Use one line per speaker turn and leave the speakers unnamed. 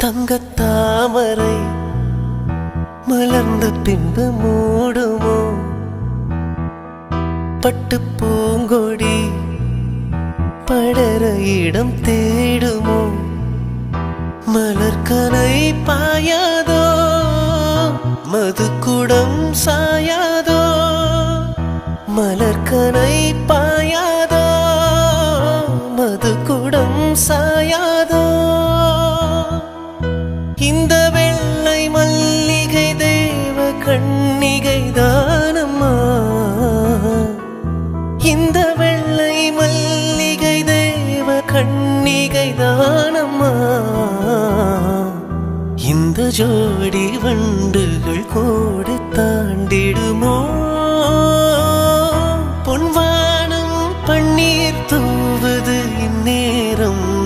தங்கத் தாமரை மலர்ந்த பின்பு மூடுமோ? பட்டு பூங்கொடி படர இடம் தேடுமோ? மலர்கனை பாயாதோ? மதுக்குடம் சாயாதோ? மலர்கனை பாயாதோ? மதுக்குடம் சாயாதோ? கண்ணிகை தானம்மா இந்த வெள்ளை மல்லிகை தேவ கண்ணிகை தானம்மா இந்த ஜோடி வண்டுகள் கோடு தாண்டிடுமோ. பொன்வானம் பன்னீர் தூவது இந்நேரம்.